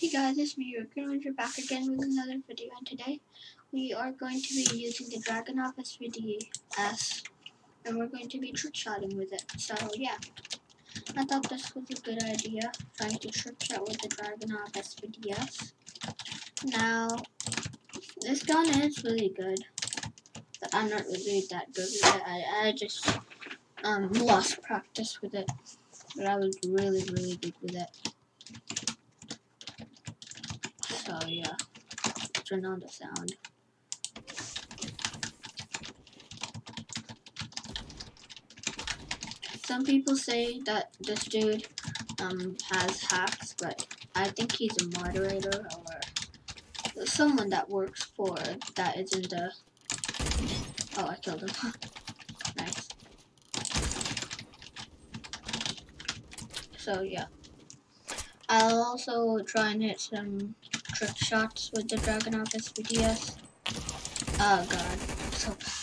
Hey guys, it's me, Rick, and we're back again with another video, and today we are going to be using the Dragunov SVD-S, and we're going to be trick shotting with it. So yeah, I thought this was a good idea, trying to trick shot with the Dragunov SVD-S. Now, this gun is really good, but I'm not really that good with it. I, I just um, lost practice with it, but I was really, really good with it. So yeah, turn on the sound. Some people say that this dude um, has hacks, but I think he's a moderator or someone that works for that is in the. Oh, I killed him. nice. So yeah. I'll also try and hit some trick shots with the Dragunov SVD-S. Oh god, so bad.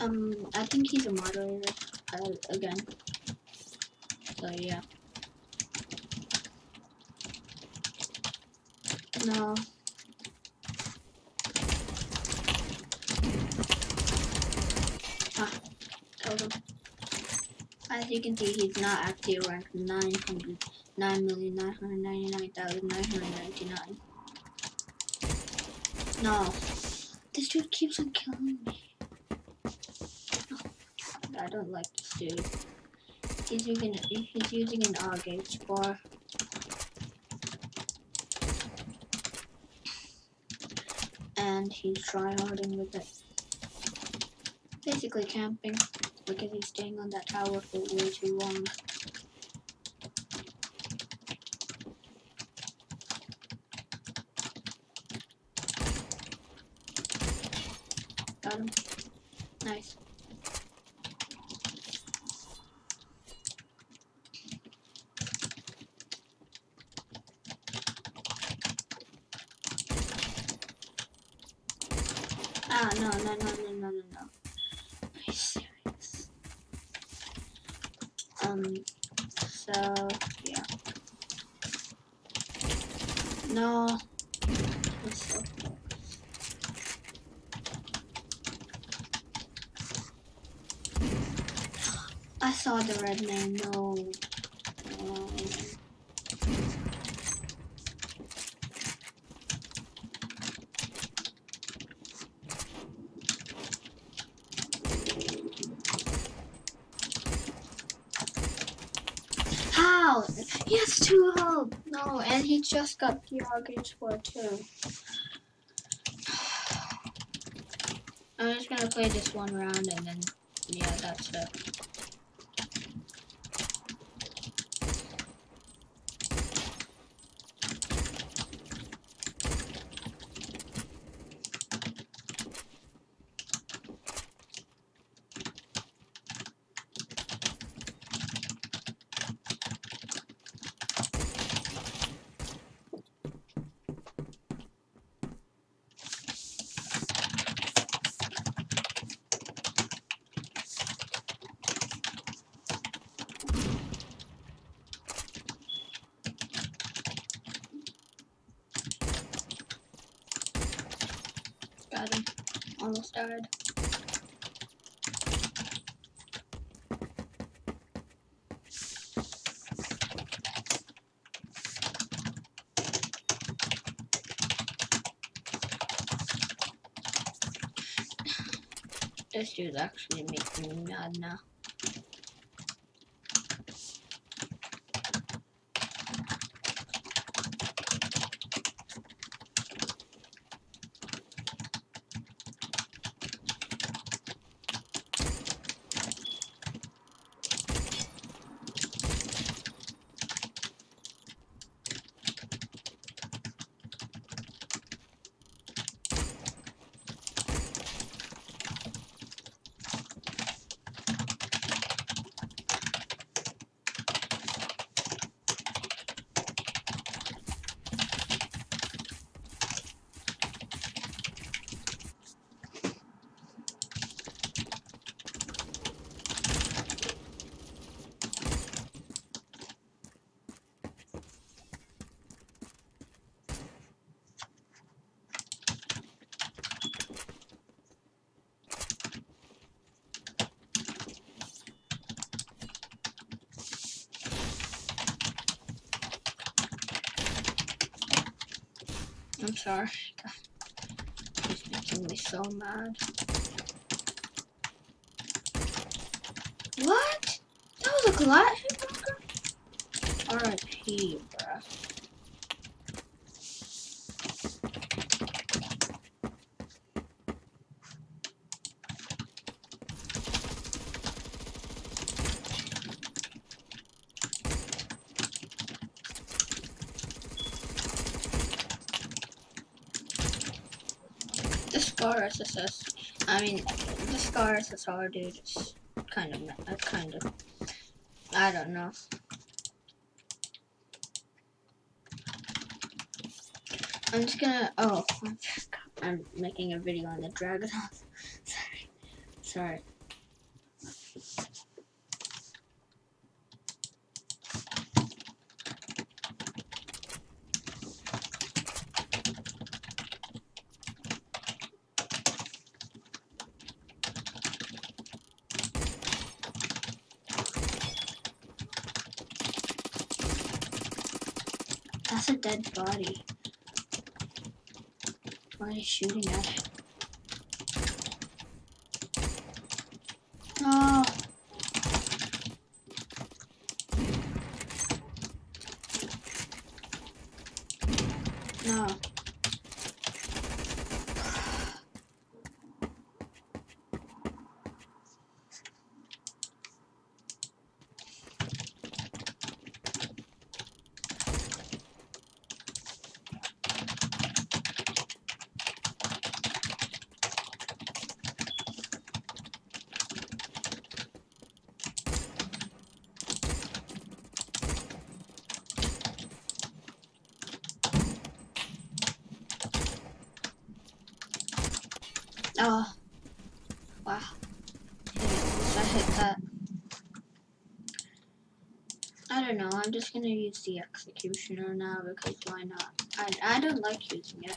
Um, I think he's a moderator uh, again. So yeah. No. As you can see, he's not actually ranked 900, 9,999,999. No. This dude keeps on killing me. Oh, I don't like this dude. He's using, he's using an AUG bar. And he's tryharding with it. Basically camping because he's staying on that tower for way too long. Got him. Nice. Ah, no, no, no, no. Um, so, yeah. No. I saw the red man, no. no. How? He has two health. No, and he just got the Argage for too. I'm just gonna play this one round and then, yeah, that's it. Got him. Almost died. This dude's actually making me mad now. Sorry. He's making me so mad. What? That was a glass? R.I.P. bruh. The Scar SSS, I mean, the Scar SSR dude is kind of, uh, kind of, I don't know. I'm just gonna, oh, I'm making a video on the Dragon Sorry, sorry. That's a dead body. Why are you shooting at it? No. No. Oh. Wow. I hit that. I don't know, I'm just gonna use the executioner now because why not? I, I don't like using it.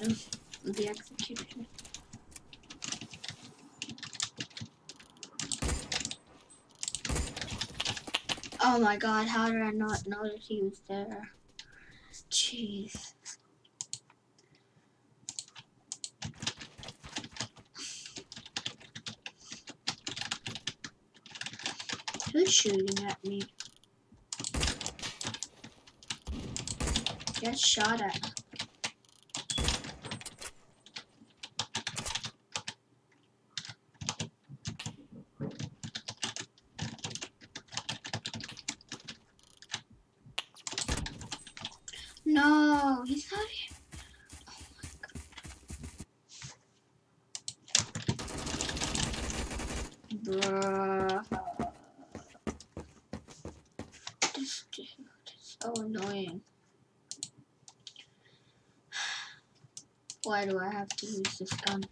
Him. The execution. Oh my god, how did I not notice he was there? Jeez. Who's shooting at me? Get shot at. No, he's not here. Oh my god. Bruh. This dude is so annoying. Why do I have to use this gun?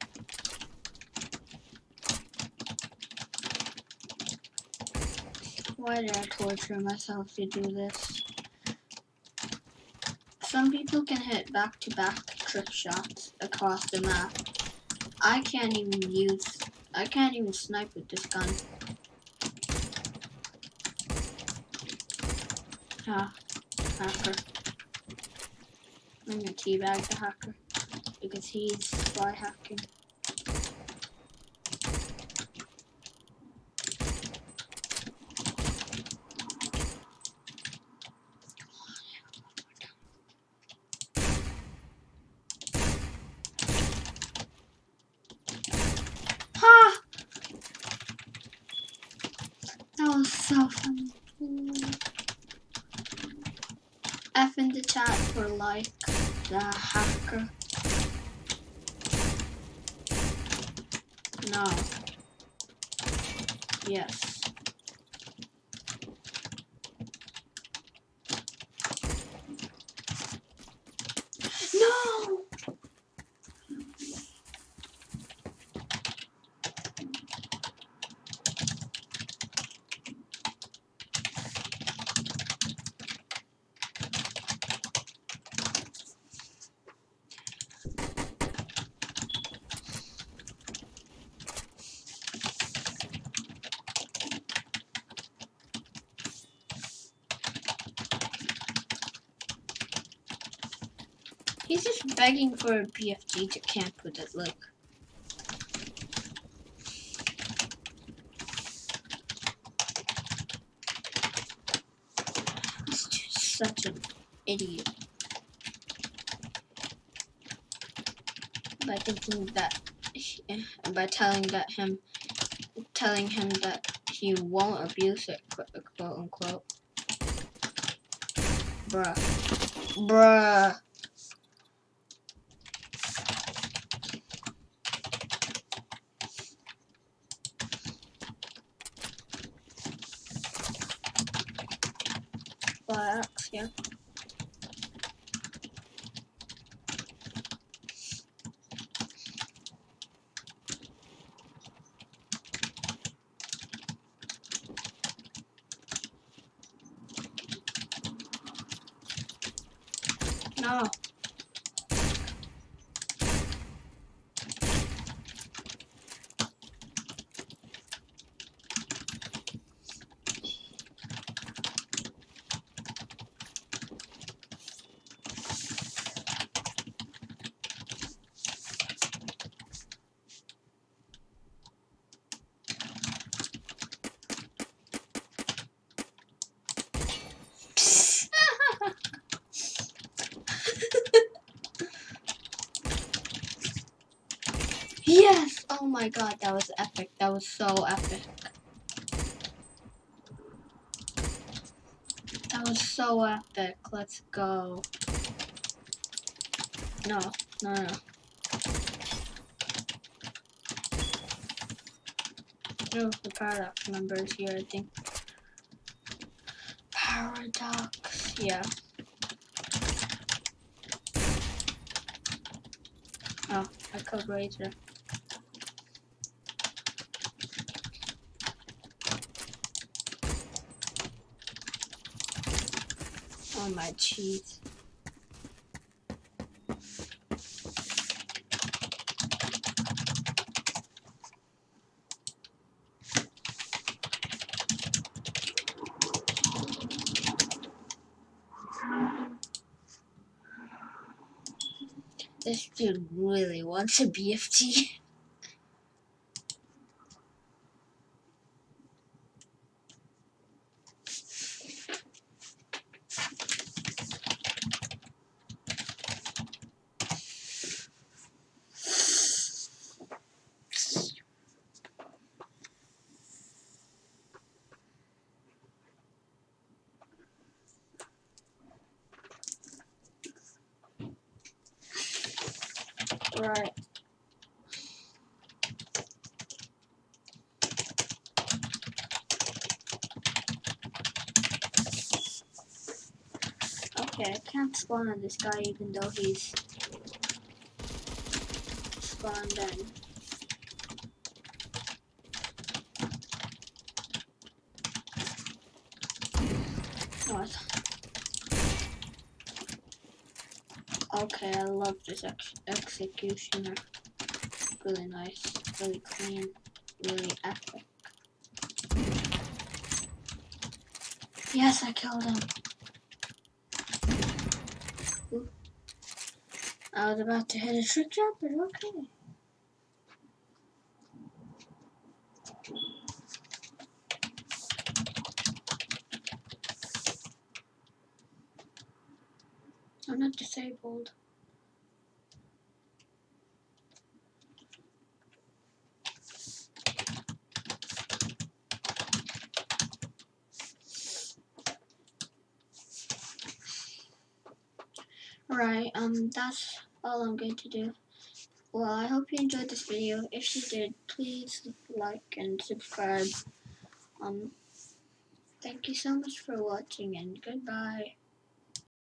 Why did I torture myself to do this? Some people can hit back-to-back trick shots across the map. I can't even use, I can't even snipe with this gun. Ah, hacker. I'm gonna teabag the hacker because he's fly hacking. Ha! That was so funny. F in the chat for like the hacker. No. Yes. No! He's just begging for a BFG to camp with it, look. He's just such an idiot. By thinking that, by telling that him, telling him that he won't abuse it, quote unquote. Bruh. Bruh. But, yeah. No. Yes! Oh my god, that was epic. That was so epic. That was so epic. Let's go. No, no, no. Oh, the paradox number is here, I think. Paradox, yeah. Oh, I could code razor. Oh my cheese. This dude really wants a BFG. Right. Okay, I can't spawn on this guy even though he's spawned in. What? Okay, I love this ex executioner. Really nice, really clean, really epic. Yes, I killed him. Ooh. I was about to hit a trick shot, but okay. Disabled. Alright, um, that's all I'm going to do. Well, I hope you enjoyed this video. If you did, please like and subscribe. Um, thank you so much for watching and goodbye.